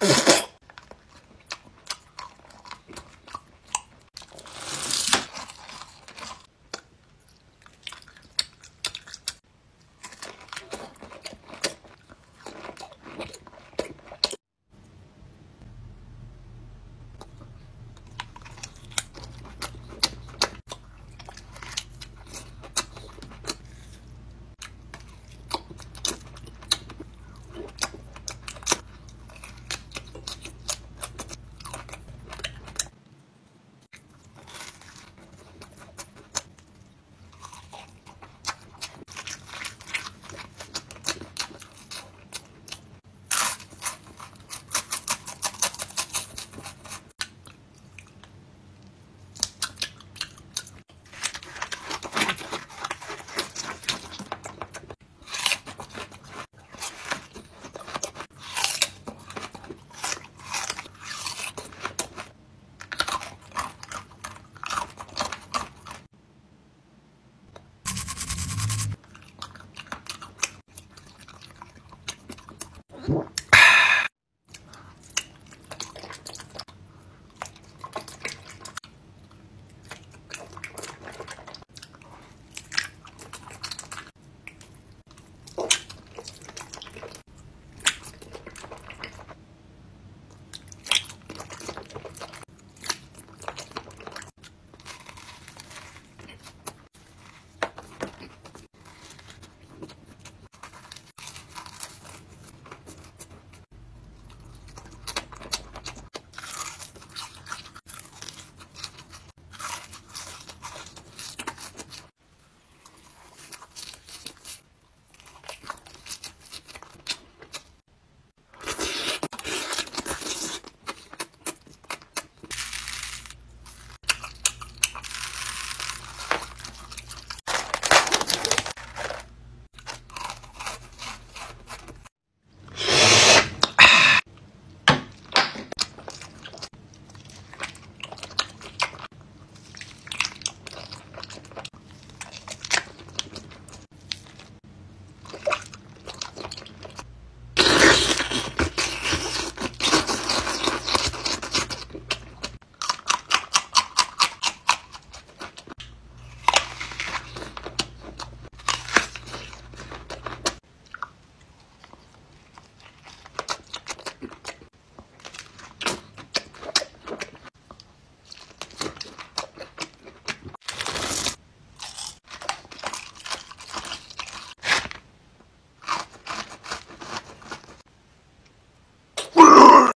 you